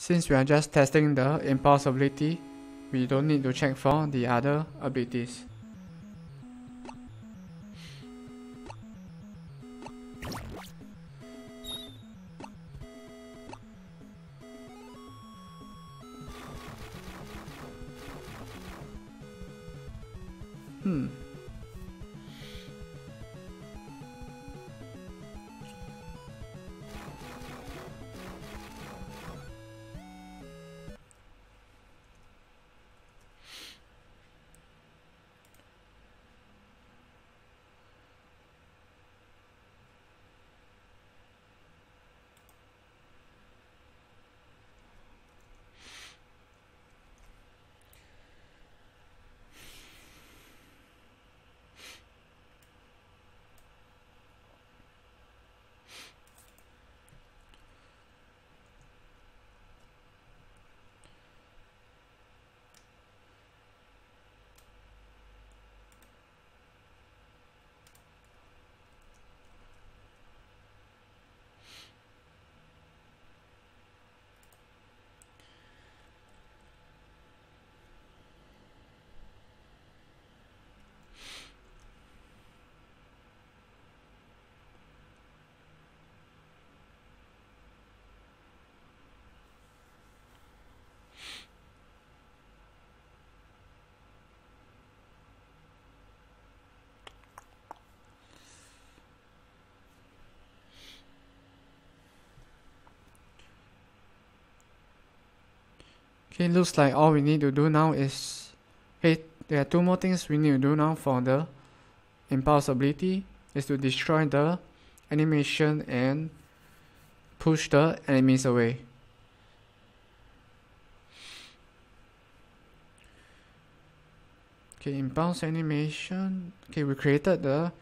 Since we are just testing the impulse ability, we don't need to check for the other abilities. Hmm. Okay, looks like all we need to do now is... Okay, there are two more things we need to do now for the impulse ability. Is to destroy the animation and push the enemies away. Okay, impulse animation. Okay, we created the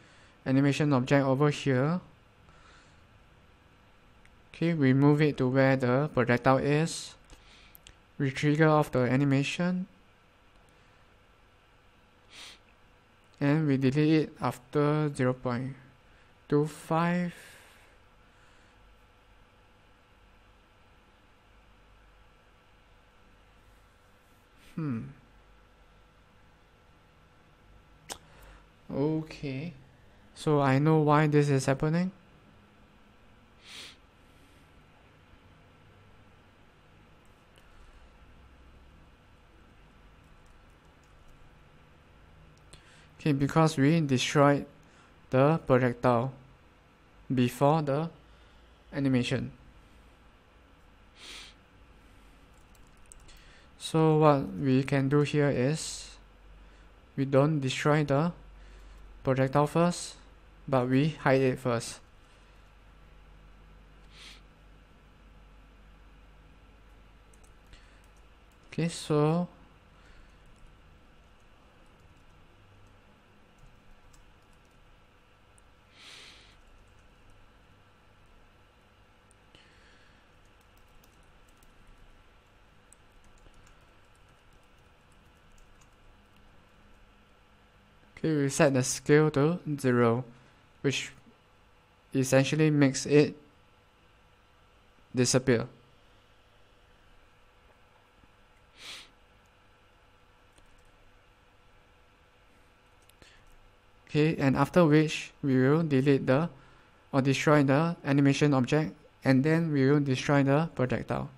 animation object over here. Okay, we move it to where the projectile is we trigger off the animation. And we delete it after 0 0.25 hmm. Okay. So I know why this is happening Okay, because we destroyed the projectile before the animation. So what we can do here is we don't destroy the projectile first, but we hide it first. Okay, so Okay, we set the scale to 0, which essentially makes it disappear. Okay, and after which we will delete the or destroy the animation object and then we will destroy the projectile.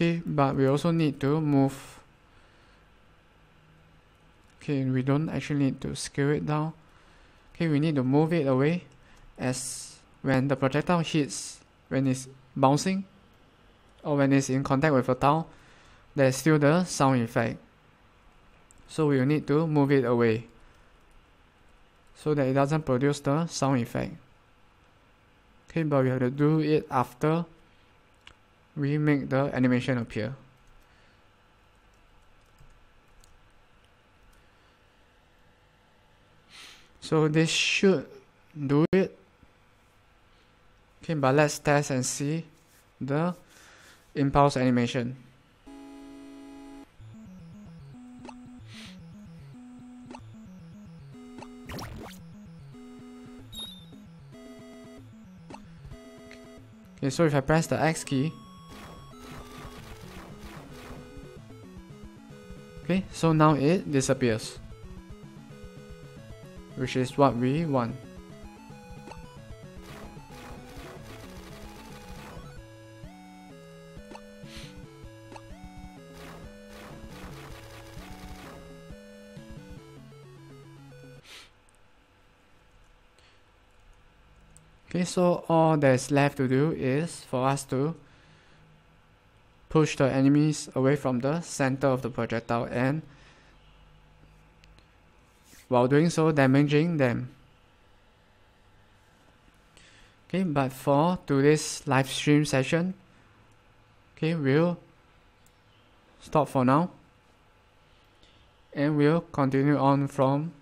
Okay but we also need to move. Okay we don't actually need to scale it down. Okay we need to move it away as when the projectile hits when it's bouncing or when it's in contact with a tile there's still the sound effect. So we will need to move it away so that it doesn't produce the sound effect. Okay but we have to do it after we make the animation appear. so this should do it okay but let's test and see the impulse animation Okay, so if I press the X key, okay, so now it disappears, which is what we want. Okay, so all that's left to do is for us to push the enemies away from the center of the projectile and while doing so damaging them. Okay, but for today's live stream session, okay, we'll stop for now and we'll continue on from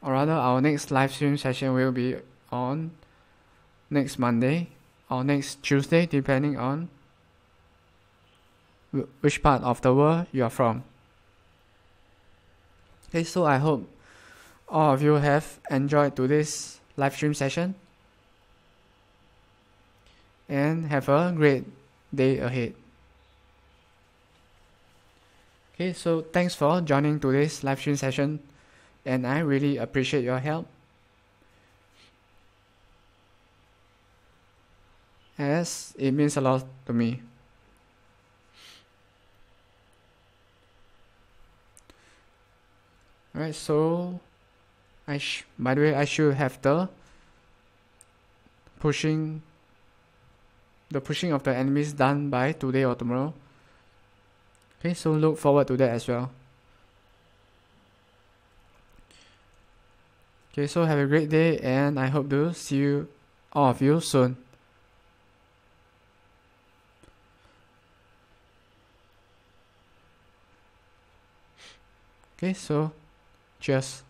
or rather our next live stream session will be on next Monday or next Tuesday, depending on which part of the world you are from. Okay, so I hope all of you have enjoyed today's live stream session and have a great day ahead. Okay, so thanks for joining today's live stream session and I really appreciate your help. as it means a lot to me. Alright, so I by the way I should have the pushing the pushing of the enemies done by today or tomorrow. Okay, so look forward to that as well. Okay, so have a great day and I hope to see you all of you soon. Okay, so just